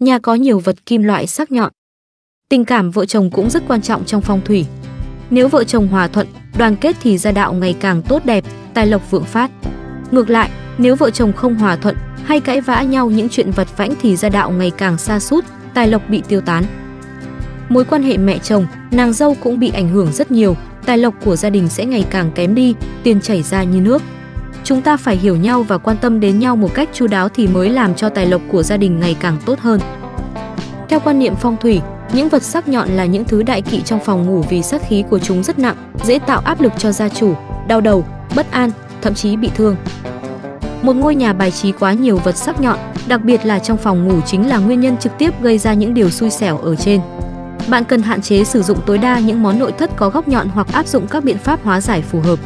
Nhà có nhiều vật kim loại sắc nhọn. Tình cảm vợ chồng cũng rất quan trọng trong phong thủy. Nếu vợ chồng hòa thuận, đoàn kết thì gia đạo ngày càng tốt đẹp, tài lộc vượng phát. Ngược lại, nếu vợ chồng không hòa thuận hay cãi vã nhau những chuyện vật vãnh thì gia đạo ngày càng xa sút, tài lộc bị tiêu tán. Mối quan hệ mẹ chồng, nàng dâu cũng bị ảnh hưởng rất nhiều, tài lộc của gia đình sẽ ngày càng kém đi, tiền chảy ra như nước. Chúng ta phải hiểu nhau và quan tâm đến nhau một cách chu đáo thì mới làm cho tài lộc của gia đình ngày càng tốt hơn. Theo quan niệm phong thủy, những vật sắc nhọn là những thứ đại kỵ trong phòng ngủ vì sát khí của chúng rất nặng, dễ tạo áp lực cho gia chủ, đau đầu, bất an, thậm chí bị thương. Một ngôi nhà bài trí quá nhiều vật sắc nhọn, đặc biệt là trong phòng ngủ chính là nguyên nhân trực tiếp gây ra những điều xui xẻo ở trên. Bạn cần hạn chế sử dụng tối đa những món nội thất có góc nhọn hoặc áp dụng các biện pháp hóa giải phù hợp.